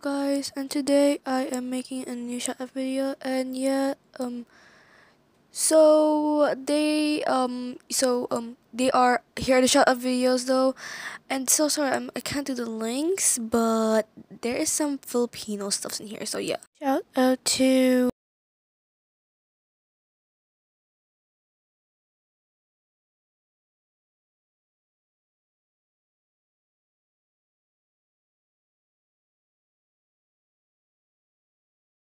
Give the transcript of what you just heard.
guys and today I am making a new shout out video and yeah um so they um so um they are here are the shout out videos though. And so sorry I'm, I can't do the links but there is some Filipino stuffs in here so yeah. Shout out to